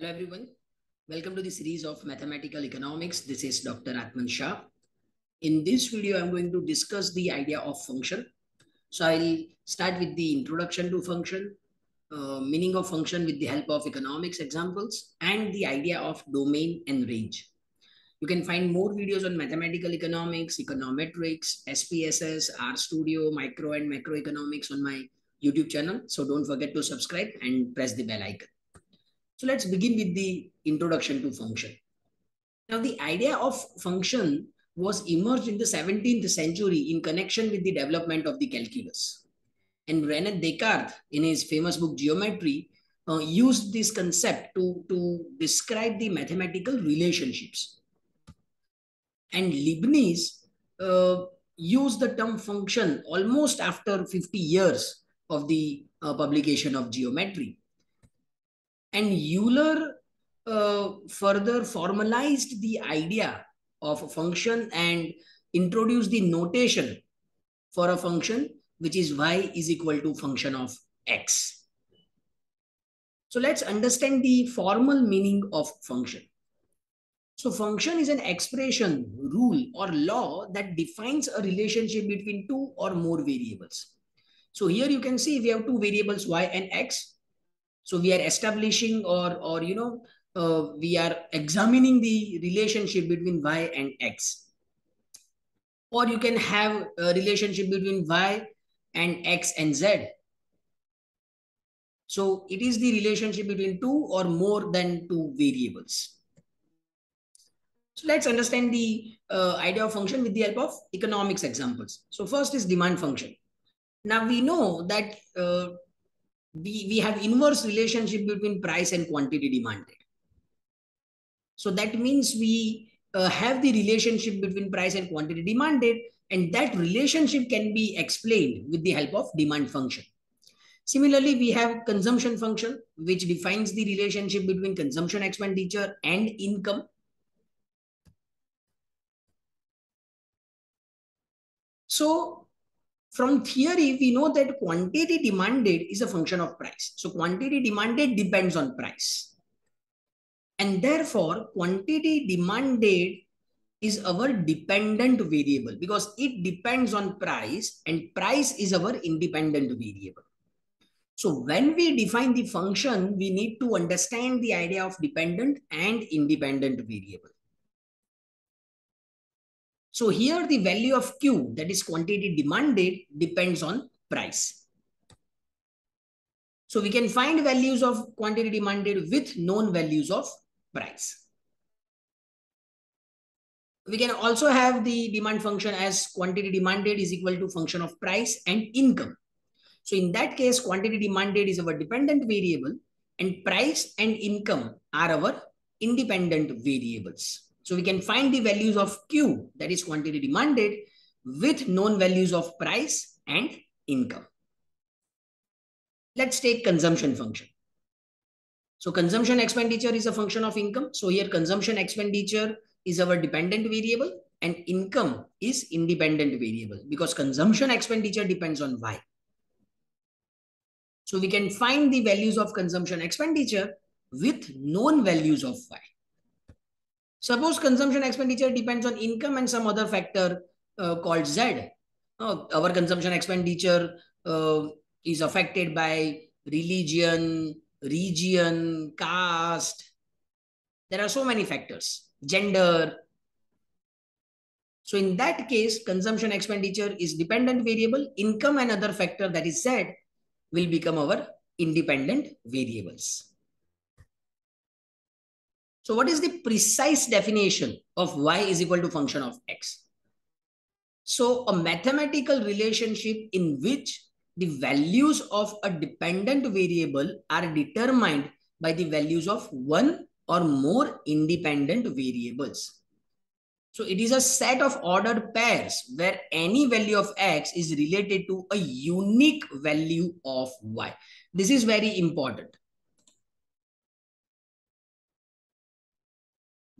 Hello everyone. Welcome to the series of Mathematical Economics. This is Dr. Atman Shah. In this video, I'm going to discuss the idea of function. So I'll start with the introduction to function, uh, meaning of function with the help of economics examples, and the idea of domain and range. You can find more videos on mathematical economics, econometrics, SPSS, RStudio, micro and macroeconomics on my YouTube channel. So don't forget to subscribe and press the bell icon. So let's begin with the introduction to function. Now the idea of function was emerged in the 17th century in connection with the development of the calculus. And Rene Descartes, in his famous book Geometry, uh, used this concept to, to describe the mathematical relationships. And Leibniz uh, used the term function almost after 50 years of the uh, publication of geometry. And Euler uh, further formalized the idea of a function and introduced the notation for a function, which is y is equal to function of x. So let's understand the formal meaning of function. So function is an expression, rule or law that defines a relationship between two or more variables. So here you can see we have two variables y and x. So we are establishing or, or you know, uh, we are examining the relationship between y and x. Or you can have a relationship between y and x and z. So it is the relationship between two or more than two variables. So let's understand the uh, idea of function with the help of economics examples. So first is demand function. Now we know that uh, we, we have inverse relationship between price and quantity demanded. So that means we uh, have the relationship between price and quantity demanded and that relationship can be explained with the help of demand function. Similarly, we have consumption function, which defines the relationship between consumption expenditure and income. So from theory, we know that quantity demanded is a function of price. So quantity demanded depends on price. And therefore, quantity demanded is our dependent variable because it depends on price and price is our independent variable. So when we define the function, we need to understand the idea of dependent and independent variable. So here the value of Q, that is quantity demanded, depends on price. So we can find values of quantity demanded with known values of price. We can also have the demand function as quantity demanded is equal to function of price and income. So in that case, quantity demanded is our dependent variable and price and income are our independent variables. So we can find the values of Q, that is quantity demanded, with known values of price and income. Let's take consumption function. So consumption expenditure is a function of income. So here consumption expenditure is our dependent variable and income is independent variable because consumption expenditure depends on Y. So we can find the values of consumption expenditure with known values of Y. Suppose consumption expenditure depends on income and some other factor uh, called Z. Uh, our consumption expenditure uh, is affected by religion, region, caste. There are so many factors, gender. So in that case, consumption expenditure is dependent variable. Income and other factor that is Z will become our independent variables. So what is the precise definition of y is equal to function of x? So a mathematical relationship in which the values of a dependent variable are determined by the values of one or more independent variables. So it is a set of ordered pairs where any value of x is related to a unique value of y. This is very important.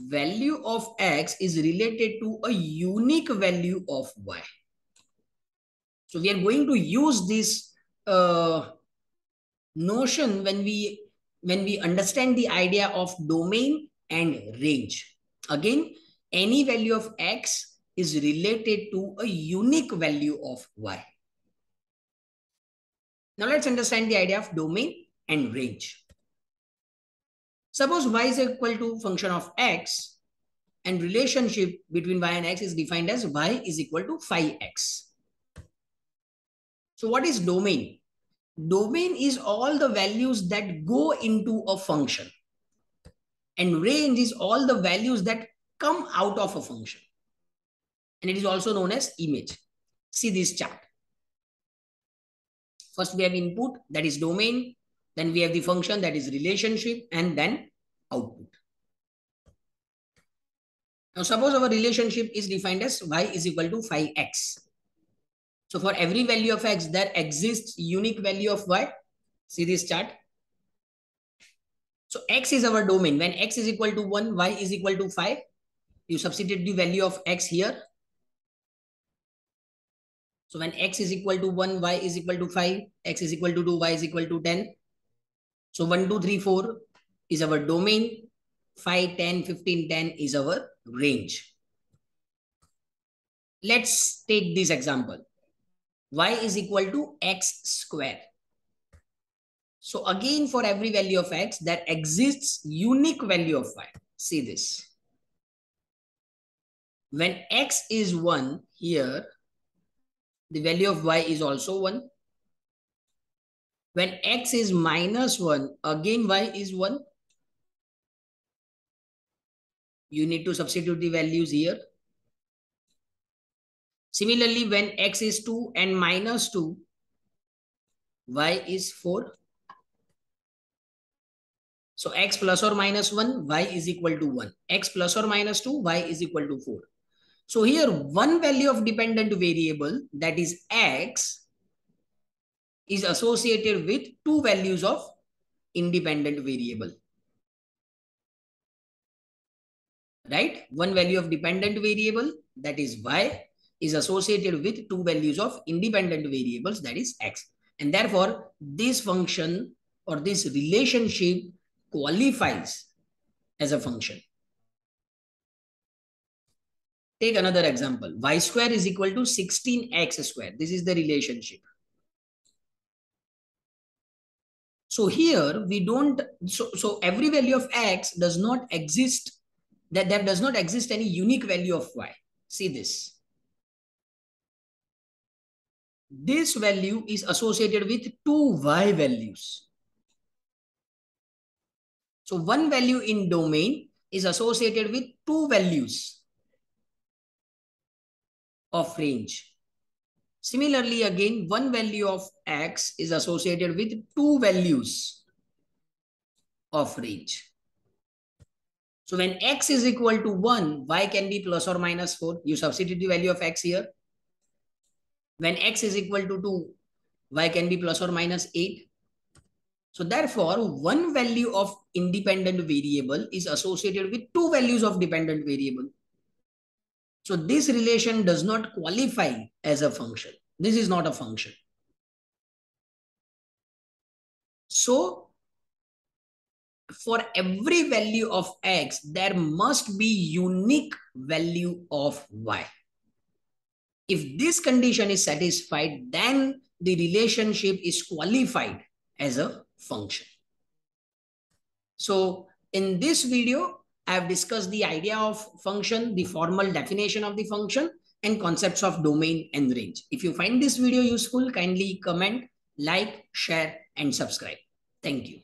Value of x is related to a unique value of y. So we are going to use this uh, notion when we when we understand the idea of domain and range. Again, any value of x is related to a unique value of y. Now let's understand the idea of domain and range. Suppose y is equal to function of x and relationship between y and x is defined as y is equal to phi x. So what is domain? Domain is all the values that go into a function. And range is all the values that come out of a function. And it is also known as image. See this chart. First we have input that is domain. Then we have the function that is relationship and then output. Now suppose our relationship is defined as y is equal to phi x. So for every value of x, there exists unique value of y. See this chart. So x is our domain. When x is equal to 1, y is equal to 5. You substitute the value of x here. So when x is equal to 1, y is equal to 5, x is equal to 2, y is equal to 10. So 1, 2, 3, 4 is our domain. 5, 10, 15, 10 is our range. Let's take this example y is equal to x square. So again, for every value of x, there exists unique value of y. See this. When x is 1 here, the value of y is also 1. When x is minus 1, again y is 1. You need to substitute the values here. Similarly, when x is 2 and minus 2, y is 4. So x plus or minus 1, y is equal to 1. x plus or minus 2, y is equal to 4. So here one value of dependent variable that is x is associated with two values of independent variable. Right? One value of dependent variable that is y is associated with two values of independent variables that is x. And therefore, this function or this relationship qualifies as a function. Take another example. y square is equal to 16x square. This is the relationship. So here we don't, so, so every value of x does not exist, that there does not exist any unique value of y. See this this value is associated with two y values. So one value in domain is associated with two values of range. Similarly, again, one value of x is associated with two values of range. So when x is equal to 1, y can be plus or minus 4. You substitute the value of x here. When x is equal to 2, y can be plus or minus 8. So therefore, one value of independent variable is associated with two values of dependent variable. So this relation does not qualify as a function. This is not a function. So for every value of x, there must be unique value of y. If this condition is satisfied, then the relationship is qualified as a function. So in this video, I have discussed the idea of function, the formal definition of the function, and concepts of domain and range. If you find this video useful, kindly comment, like, share, and subscribe. Thank you.